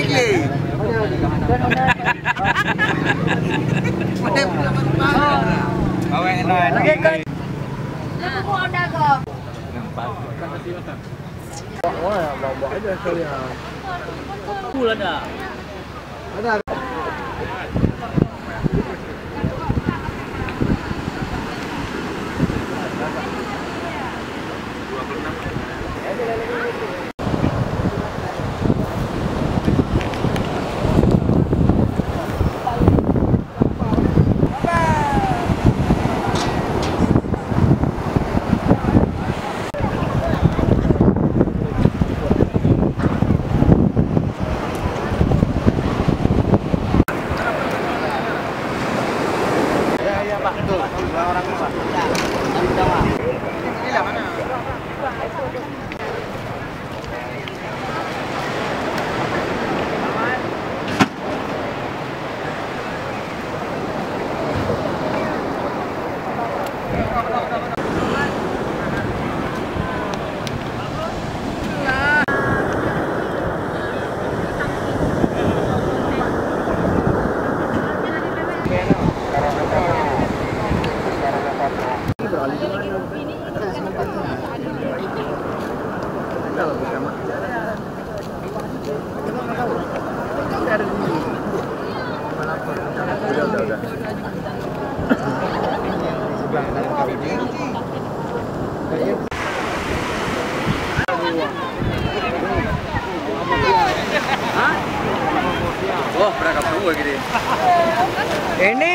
Tinggi. Bawa enak. Lagi kan. Aku ada kok. Bỏ bỏ bỏ bỏ à? bỏ bỏ bỏ bỏ bỏ bỏ bỏ bỏ bỏ bỏ Kalau bersama Wah, berangkat semua gini. Ini